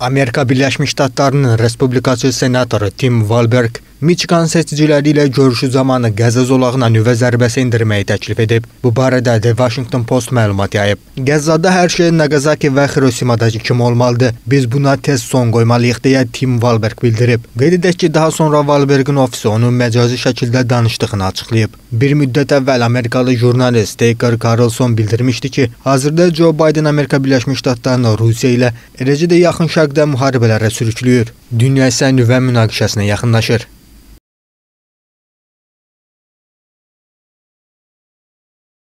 Amerika Birləşmiş Ştatlarının Respublikaçı senatoru Tim Walberg Michigan seçiciləri ilə görüşü zamanı Qəzza zolağına nüvə zərbəsi endirməyi təklif edib. Bu barədə The Washington Post məlumat yayıb. Qəzzada hər şey Nagasaki və Hiroşimadakı kimi olmalıdır. Biz buna tez son qoymalıyıq deyə Tim Walberg bildirib. Qeyd edək ki, daha sonra Walbergin ofisi onun məcazi şəkildə danışdığını açıqlayıb. Bir müddət əvvəl Amerikalı jurnalist Tucker Carlson bildirmişdi ki, hazırda Joe Biden Amerika Birləşmiş Ştatlarını Rusiya ilə, eləcə də yaxın şərqdə müharibələrə sürükləyir. Dünya isə nüvə münaqişəsinə yaxınlaşır.